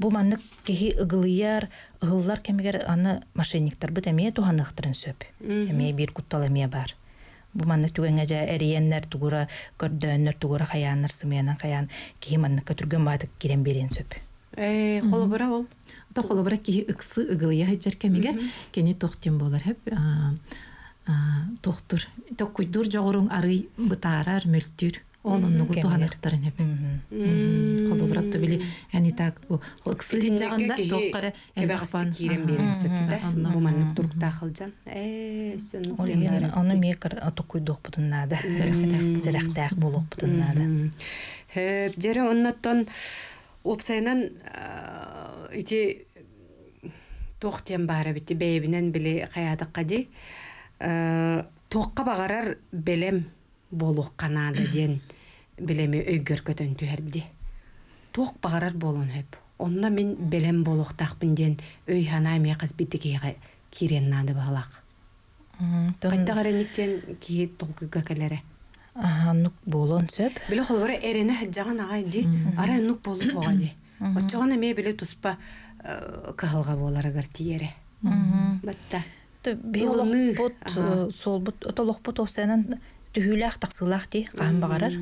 бу маннык кихи ыгылыяр, ыгыллар кемигер аны мошенниктар бит эмие туханыктырын сөп. Эмие бир куттал эмие бар. Бу маннык түгәнгә жа эриеннәр тугура, көрдөннәр тугура хаяннар сымыянан хаян кихи маннык көтүргөн бадык кирен берен сөп. Холобура ол. Та холобура кихи ыксы ыгылыя хаҗар кемигер кени тохтем болар хеп тохтур. Ток куйдур жогорун арый бытарар мөлтүр. Onun nugu tuhanıktарын hep. Холобура то били yani так bu ыксы жагында тохкары элбахпан кирен берен сөпүдө. Бу маннык турукта кылжан. Э, сөн аны мекер ату куйдук бутуннада. Зерехтак болук бутуннада. Хөп, жере оннотон опсайнан ити тоқтен бары бити бейбинен били каядыкка ди. Тоққа багарар белем болук канада ден билеми өйгөр көтөн түһерди тоқ багарар болун хеп онна мен белем болуктакпын ден өй хана ме кыз битикеге кирен нады балак кайта гарениктен ки толкуга келере нук болон сөп. Биле холбора эрене хаджаган агай ди. Ара нук болуп ога ди. Очогон эме биле туспа кахалга боларагар тиере батта Бот солбут отолохпут осенан түһүлээх тахсылаах ди хаан багарар.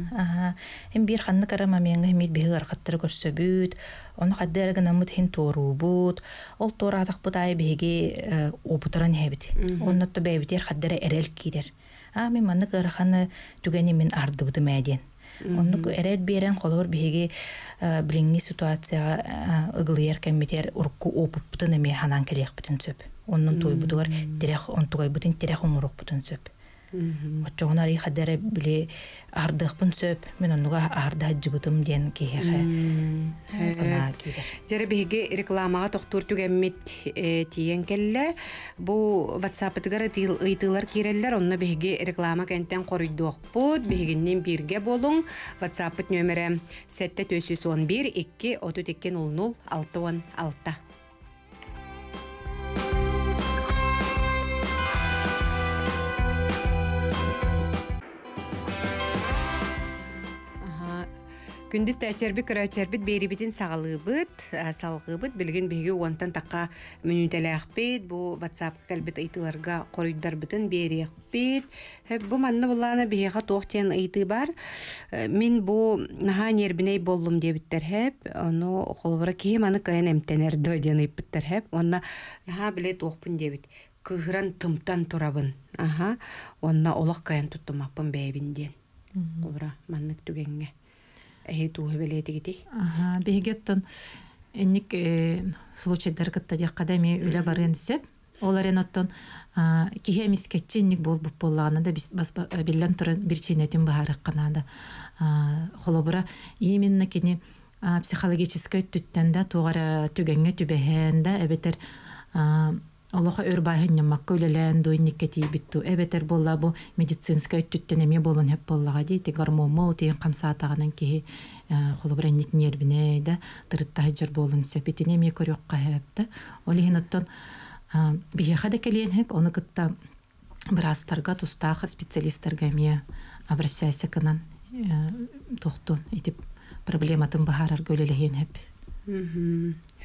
Эм бир ханны карама миңга мир биһи архаттар көрсөбүт. Оны хаддер гынамыт хин тоорубут ол тооратахпыт ай биһиги обутаран хэбит оннотто бэбитер хаддера эрел кирер а мен манны кыраханы түгени мен ардыбыты мәден онну эрел берен холор биһиги билинги ситуацияга ыгылыяр кеммитер урку опуппутын эме ханан келиэхпитин сөп оннун туйбутугар тирэх онтугайбытын тирэх оңорукпутун сөп Очоғын ари хадары біле ардықпын сөп, мен онуға арды хаджыбытым ден кейхе сана кейдер. Жәрі бейге рекламаға тоқтур түгәммет тиен келле. Бу WhatsApp-тыгар ыйтылар кереллер, онна бейге реклама кәнттен қорыйдуақ бұд, бейгеннен бірге болуң. WhatsApp-т нөмірі 7-311 2 32 00 6 Күндіз тәчербі көрәчербіт берибитин сағалыбыт, салғыбыт, білген беге уантан таққа мүнүтеләқпет, бұ WhatsApp кәлбет айтыларға қорыйдар бітін береқпет. Бұ манны бұланы беге тоқтен айты бар. Мен бұ наға нербіней болым дебіттер хәп, оны қолыбыра кейім аны кайын әмтенер дойден айппіттер хәп, оны наға біле тоқпын дебіт. Кыгыран тымтан турабын. Аха, онна олақ кайын тұттымаппын бәйбінден. Қолыбыра маннык түгенге эһи туһу белетигити Ага, бегеттон энник случайдар кытта дияккада ми үле барын сеп. Олар эноттон кихе мискетчи энник бол буп боллагана да бас биллен туран бир чинетин баһарык канада. Холобура именно кини психологической түттенде тугара түгенге түбэһэнде эбетер Олоха өрбаһын няммакка үлелән дуйникке тиибитту. Эбетер болла бу медицинская түттен эме болон хеп боллага дейти гормомо тиен камсаатаганан киһи холобренник нербине да тырытта хаҗар болон сепитине эме көрөкка хепте. Олиһин оттон биһиха да келиен хеп оны кытта брастарга тустаха специалисттерге ме обращайся кынан тохтун итип проблематын бахарар гөлелеген хеп.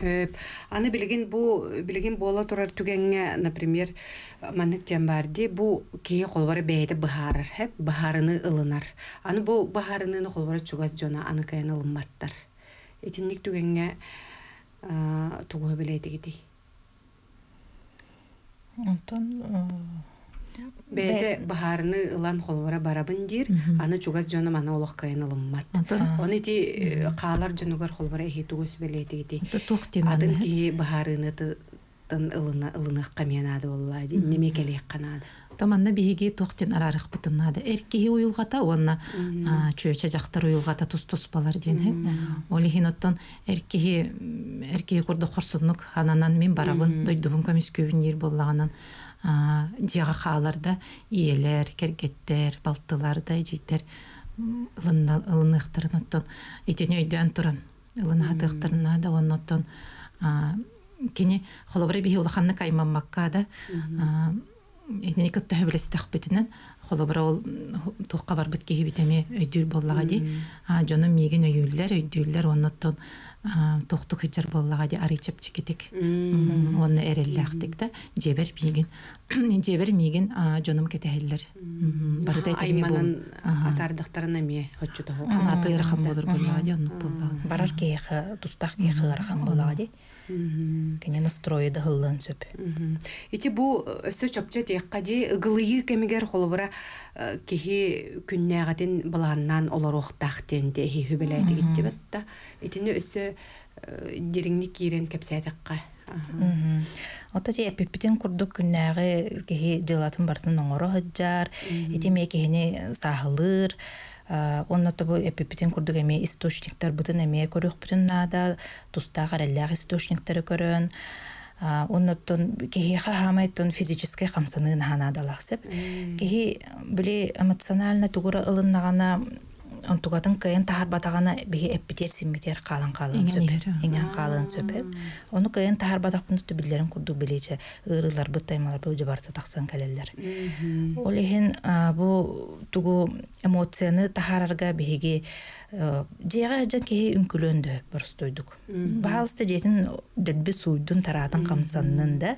Хөп. Аны билген бу билген бола турар түгенге, например, маннык жан барди, бу кие колбары бейде бахарар, хеп, бахарыны ылынар. Аны бу бахарыны колбары чугас жона аны кайын ылынматтар. Этинник түгенге тугу билетигити Онтон бэйте бахарыны ылан холбора барабын дир аны чугас жоном аны олох кайын ылыммат оны ти каалар жонугар холбора эхи тугус тем атын ки бахарыны тын ылына ылынах камиянады болла ди неме келек канады Таманна биһиги тохтен арарых бытыннада. Эркиһи уйулгата, онна чөчө жактар уйулгата тус-тус балар диен. Оли хин оттон эркиһи эркиһи курда хорсуннук хананан мен барабын дойдубун көмүс көбүн боллаганан. Жига хааларда иелер, кергеттер, балтылар да життер ылыныктарын оттон итини өйдөн туран ылынатыктарына да оннотон кини холобра биһи улаханны каймаммакка да эне кытта хөбелестах битинен холобра ол тухка бар бит киһи битеме өйдүр боллага ди. Жону миген өйүллер өйдүллер оннотон тухтук хичер боллага ди арычып чикитик. Онны эреллахтик да. Жебер миген жебер миген жоном кетехиллер барыда айтеме бул. атардыктарына ме хоччу тохо аты ырхан болор боллага ди онну боллага барар кеха тустак кеха ырхан боллага ди кене настройы да хыллан сөп. Ити бу өсө чопча тиякка ди ыгылыйы кемигер холобура кихи күннәгатин баланнан олоруктах тенде хи хүбеләйти гитти батта. Итини өсө дириңни кирен кепсәтекка. Ота ти эпипитин курдук күннәгы кихи жылатын бартын оңоро хыджар, ити ме кихини сахылыр, онната бу эпипитин курдук эме источниктар бытын эме көрөх бүтүн нада тустагы араллах источниктары көрөн. Онноттон кихи хамайтон физический хамсанын ханадалахсеп кихи били эмоционально тугура ылыннагана онтугатын кыйын тахар батагана биһи эппитер симмитер калан калын сөп эңен калын сөп ону кыйын тахар батакпын туту биллерин курдук билече ырылар быттаймалар бу жабарта таксан келелер ол ихин бу тугу эмоцияны тахарарга биһиги жега жа кеһи үңкүлөндө борстойдук. Баалысты жетин дөлбү суйдун тараатын камсаннын да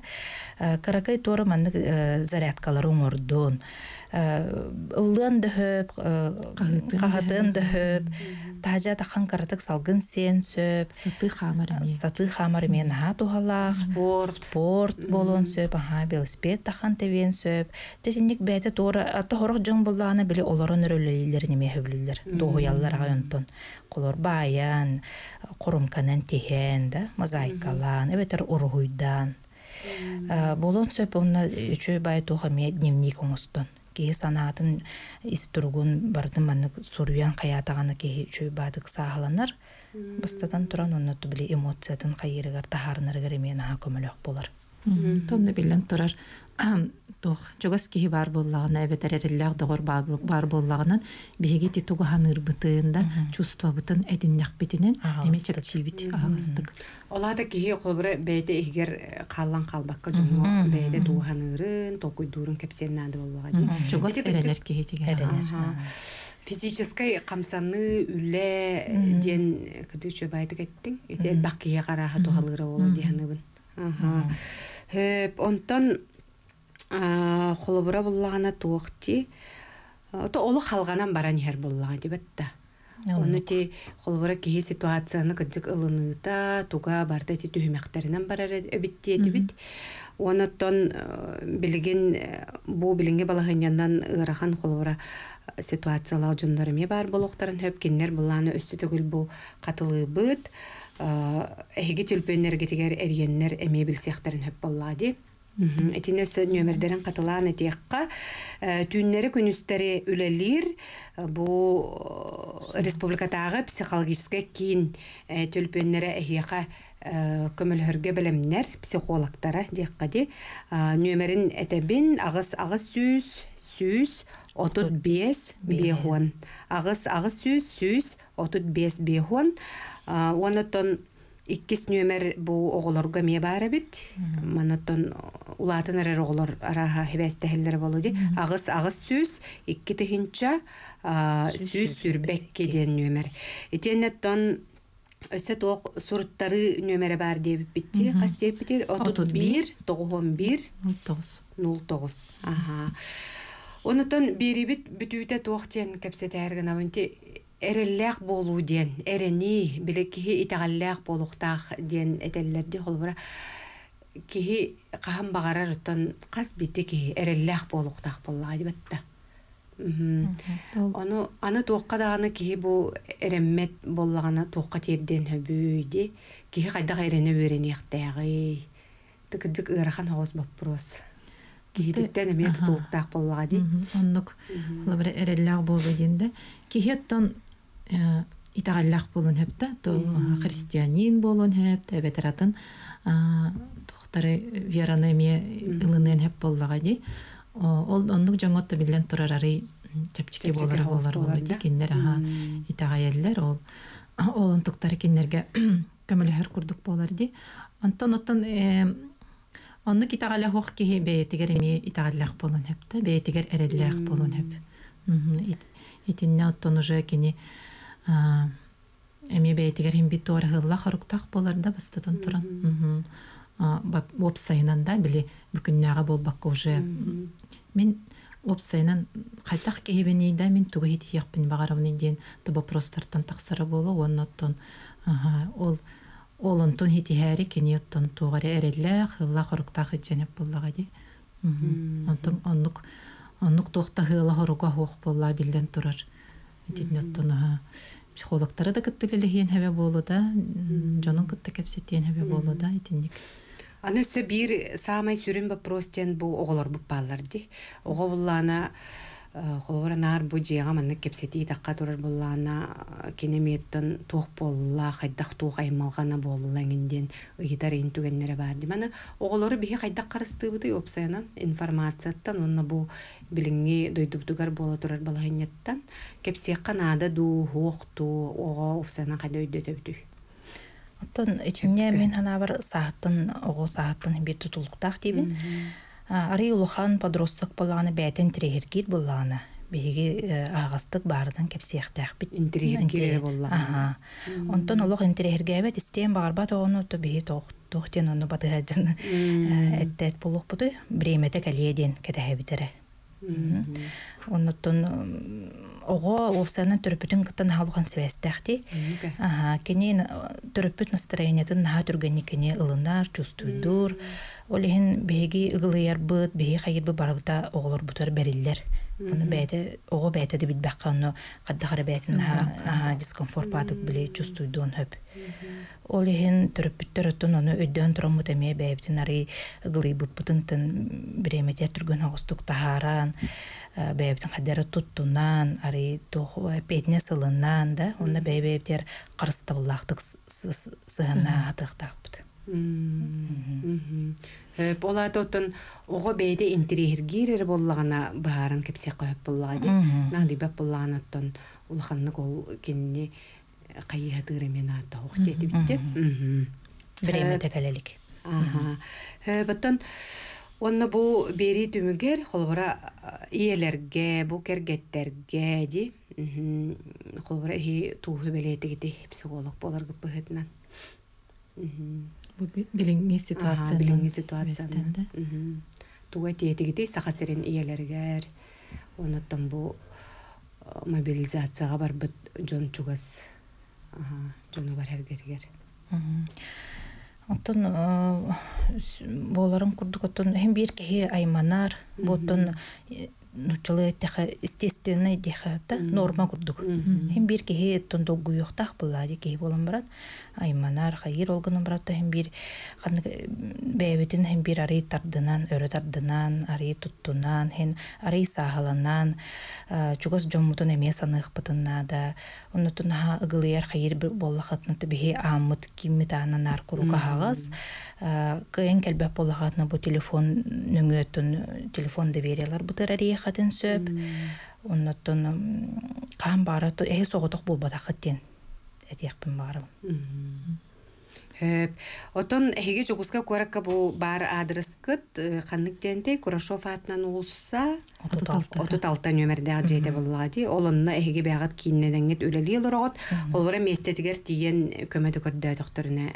каракай тора маннык зарядкалар оңордун ыллыан дөһөп кахатын дөһөп тажа тахан каратык салгын сен сөп. Саты хамар саты хамар мен. Ха тухала спорт. Спорт болон сөп. Аха велосипед тахан тебен сөп. Бәте тора ата хорох жон булланы биле олорон өрөлөйлер неме хөблүлер доуяллар айонтон колор баян корумканан тихен да мозаикалан эбетер ургуйдан. Болон сөп онна үчө бай туха ме дневник оңостон киһи санаатын истургун бардым манны суруян хаятаганы киһи чөй баадык сааһаланар бастатан туран онноту били эмоциятын хайырыгар тахарынарыгар эмиэн аха көмөлөх болар томны билен турар. Тух жогос киһи бар буллагына эбетер эреллях догор бар буллагынан биһиги ти тугахан ырбытыында чувство бытын эдиннях битинен эми чепчибит агыстык олата киһи колбура бэйте игер каллан калбакка жонго бэйте тугахан ырын токуй дурун кепсеннады боллага ди жогос эрелер киһи тиген физической камсаны үле ден кыды чөбайды кеттиң ите баккия караха тухалыра болу диханыбын онтон холобура буллагана туохти то олу халганан баран хер буллага дибетта Оны ти холбора киһи ситуацияны кыджык ылыныта туга барда ти түһүмәктеринен барар эбитти бит. Онотон билген бу билинге балахыняндан ырахан холбора ситуациялар жондарыме бар болохтарын хөп киннер буланы өссө төгүл бу катылы быт. Эһиги төлпөннерге тигер эргеннер эме билсехтерин хөп боллади. Этин өсө нөмердерин катылаан этиякка түүннери күнүстери үлелир бу республикатагы психологический кийин төлпөннере эхияка көмөлһөргө белемнер психологтара диякка ди нөмерин этебин агыс агыс сүз сүз отут бес бехуан агыс агыс сүз сүз отут бес бехуан онотон иккис нөмер бу оголорго ме бара бит манаттон улаатын эрер оголор араха хебестехиллер болу ди агыс агыс сүз икки тихинча сүз сүрбекке ден нөмер итенеттон өсө тоқ суруттары нөмере бар деп битти кас деп битир отут бир тогуон бир нул тогуз аха онутон бирибит бүтүүтэ туох тиен кепсетээрген авынти эреллээх болуу диэн эрени биле киһи итагаллээх болуктаах диэн этеллерди холбура киһи хаһан багарар оттон хас бити киһи эреллээх болуктаах боллаа дибатта Ону аны туокка даганы киһи бу эреммет боллагана туокка тиерден хөбүйди киһи хайдага эрене үөрениэхтээги тыкыдык ыарахан хоос баппырос киһититтен эме тутулуктаах боллага ди. Оннук лабра эреллээх болу диэнде киһи оттон итагаллах болун хэпта то христианин болун хэп табетератын тухтары вераны эме ылынын хэп боллага ди ол оннук жоңотто билен турар ары чепчики болар болар болар ди киндер аха итагаяллер ол олон туктары киннерге көмөлөһөр курдук болар ди. Онтон оттон онну итагалах хох киһи бэйэтигер эми итагаллах болун хэпта бэйэтигер эреллэх болун хэп. Итинне оттон уже кини эми бэйэтигер химби туар хылла хоруктах болар да бастатан туран. Опсайынан да били бүкүннәгә болбакка уже. Мен опсайынан кайтак кебени да мен тугы хит яппин багаравны ден то вопростартан таксара болу оннотон ол олонтон хити хэри кенеттон тугаре эрелле хылла хоруктах дженеп боллага ди. Онтон оннук оннук тохта хыла хоруга хох болла билден турар. Психологтары да кыттылелехиен да жонун кытта кепсетиен хебе болу да итинник Аны сө бир самай сүрүн вопрос бу оголор бу балларди. Ого нар бу жега манны кепсети такка турар буллана кинеметтен тух болла хайдах тух аймалгана боллаңинден ыйтар ин түгеннере бар ди. Мана оголору бихи хайдак карыстыбыты опсайнан информацияттан онна бу билинги дойдуптугар бола турар балайнеттан кепсек канада ду хуохту ого опсайнан кайда өйдөтөбүтү. Оттон ичинне мен ханабар сааттын ого сааттын бир тутулуктак дейбин. Ары улухан подросток боллаганы бәтен тирехиргит боллаганы. Биги э, агастык барыдан кепсияхтах бит. Интерехиргире болла. Ага. Онтон олох интерехиргебет истен барба тоonu то биги тох тохтен ону батыгажын эттет булук буту бремете калиеден кетехебитере. Оннотон ого осанын төрөпүтүн кытан халган свестахти. Ага, кени төрөпүт настроениятын наха түргәнни кени ылынар, чувствуйдур. Олехин беги ыгылыяр быт, беги хайыр бы барбыта оголор бутар бериллер. Аны бәйте, ого бәйте де бит бакка аны кадда хара бәйтин наха дискомфорт патык биле чувствуйдуон хөп. Олехин төрөпүттөр оттон аны өйдөн турамут эмие бәйбитин ари ыгылый бутпутын биреметер түргөн огостук тахаран бэйбитин хаддары туттунан ари тох петне сылынан да онна бэйбэйбтер карыстабыллахтык сыһына атыктакбыт Бола тоттон ого бейде интерихиргирер боллагана баарын кепсек коеп боллага ди. Нады бап боллагана тоттон улханнык ол кенни ох дети битте. Биреме текелелик. Ага. Баттан Онна бу бери түмүгер холбора иелерге, бу кергеттерге ди. Холбора хи тууху белетигити психолог болар гыппыхытнан. Бу билинги ситуация. Билинги ситуация. Туга тиетигити сахасерин иелергер. Онуттан бу мобилизацияга барбыт жон чугас. Жону бар хергетигер. Оттон боларын курдук оттон hem bir kehi айманар, ботон нучалы теха естественно деха да норма курдук. Hem bir kehi оттон долгуйоктах буллади kehi болан барат. Айманар хайыр олгынан барат hem bir ханы бәбетин hem bir ари тардынан, өрө тардынан, ари туттунан, hen ари сахаланан, чугас жоммутун эме санык бытынна да. Оннотун ха ыгылыяр хайыр боллахатны бихи аммыт киммит ананар курука хагас. Кыйын келбәп боллахатны бу телефон нүңөтүн телефон довериялар бутыр ари хатын сөп. Оннотун кам бара э соготок болбатахыттен. Этиякпын барым. Отон эһиги жогуска куаракка бу бар адрес кыт ханнык денте Курашов атынан улса отут алта нөмердәге жейте буллаги олонна эһиги бягат киннедеңет үлели лорогот. Холбора местетигер тиген көмөдө көрдө докторуна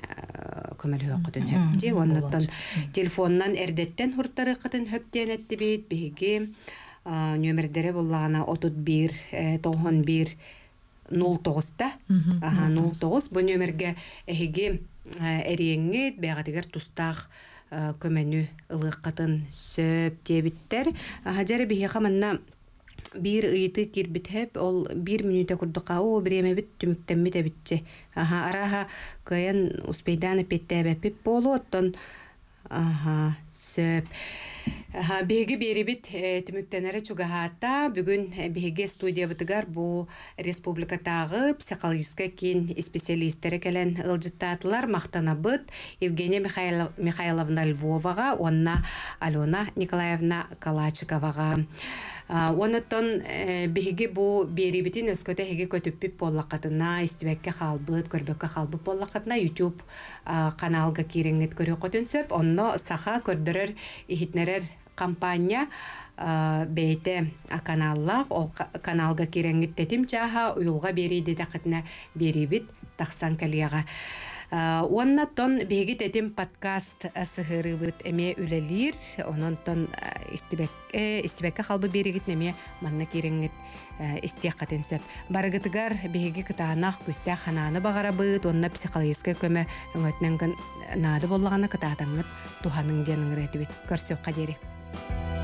көмөл хөкөтүн хөпти оннотон телефоннан эрдеттен хуртары кытын хөптен этти бит биги нөмердере буллагана отут бир тохон бир 09-та. Аха, 09. Бу нөмерге эһиги эриеңет бәгатыгар тустах көмөнү ылыqқатын сөп дебиттер. Аха жары бихи хаманна бир ыйты кирбитеп ол бир минута курдука о биреме бит түмүктеммит эбитче аха араха кыян успейданы петтебепип болу оттон аха сөп. Аха, биһиги биэрибит түмүктенери чугаһаата бүгүн биһиги студиябытыгар бу республикатагы психологическа кин специалисттери келен ылжыттаатылар мактанабыт Евгения Михайлов- Михайловна Львовага, онна Алена Николаевна Калачиковага. А, Онотон биһиги бу биэрибитин өскөтө хиги көтүппип боллакатына, истибекке халбыт, көрбөккө халбыт боллакатына а, каналга кириңет көрөкөтүн сөп, онно саха көрдөрөр ихитнерер компания а, бейте каналлах, ол ка- каналга кириңет тетим чаха уюлга бериди тақытына берибит тахсан калияга. Оннаттон беги тетим подкаст а, сыхырыбыт эме үлелир, истибек э, истибекке халбы беригит неме манна кириңет истек катын сөп. Барыгытыгар беги кытаанах күстә хананы багарабыт, онна психологическая көмө өңөтнен нады боллагана кытаатаңыт туханың денің ретибит. Көрсөк кадери. Thank you.